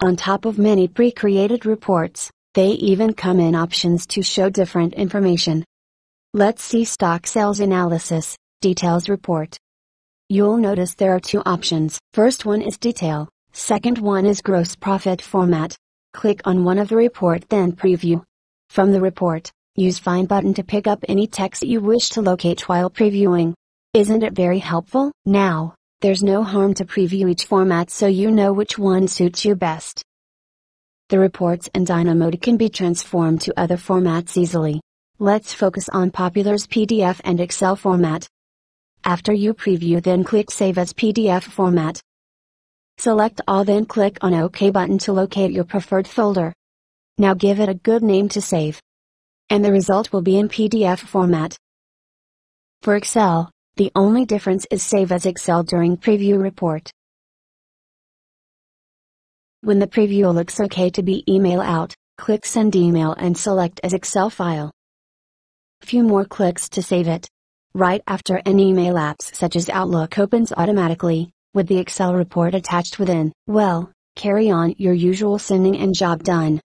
on top of many pre-created reports, they even come in options to show different information. Let's see stock sales analysis, details report. You'll notice there are two options. First one is detail, second one is gross profit format. Click on one of the report then preview. From the report, use find button to pick up any text you wish to locate while previewing. Isn't it very helpful? Now, there's no harm to preview each format so you know which one suits you best. The reports in DynaMod can be transformed to other formats easily. Let's focus on Popular's PDF and Excel format. After you preview then click Save as PDF format. Select all then click on OK button to locate your preferred folder. Now give it a good name to save. And the result will be in PDF format. For Excel, the only difference is save as Excel during preview report. When the preview looks OK to be email out, click send email and select as Excel file. Few more clicks to save it. Right after an email apps such as Outlook opens automatically, with the Excel report attached within. Well, carry on your usual sending and job done.